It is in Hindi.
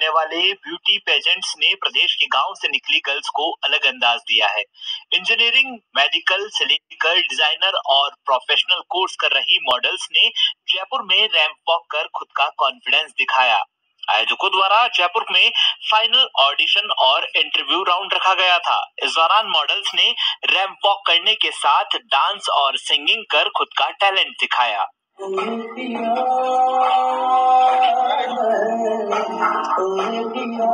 होने वाले ब्यूटी पेजेंट्स ने प्रदेश के गाँव से निकली गर्ल्स को अलग अंदाज दिया है। इंजीनियरिंग मेडिकल से लेकर डिज़ाइनर और प्रोफेशनल कोर्स कर रही मॉडल्स ने जयपुर में रैंप वॉक कर खुद का कॉन्फिडेंस दिखाया। आयोजकों द्वारा जयपुर में फाइनल ऑडिशन और इंटरव्यू राउंड रखा गया था। इस दौरान मॉडल्स ने रैंप वॉक करने के साथ डांस और सिंगिंग कर खुद का टैलेंट दिखाया। Olympia,